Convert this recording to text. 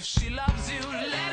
If she loves you, let